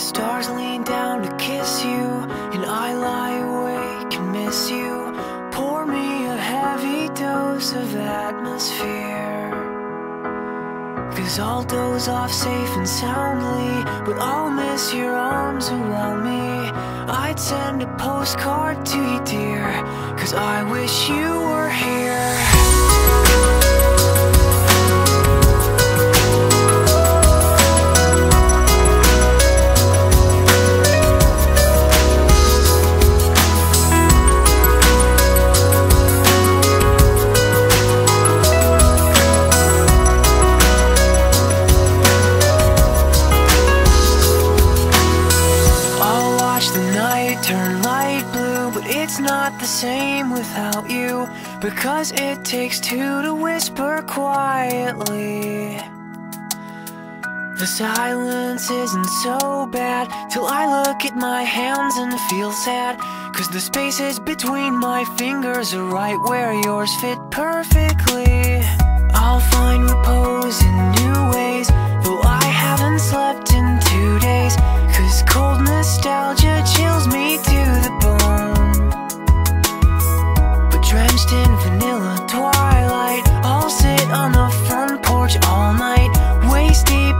stars lean down to kiss you, and I lie awake and miss you. Pour me a heavy dose of atmosphere. Cause I'll doze off safe and soundly, but I'll miss your arms around me. I'd send a postcard to you, dear, cause I wish you were here. turn light blue, but it's not the same without you. Because it takes two to whisper quietly. The silence isn't so bad till I look at my hands and feel sad. Cause the spaces between my fingers are right where yours fit perfectly. I'll find repose in sit on the front porch all night, waist deep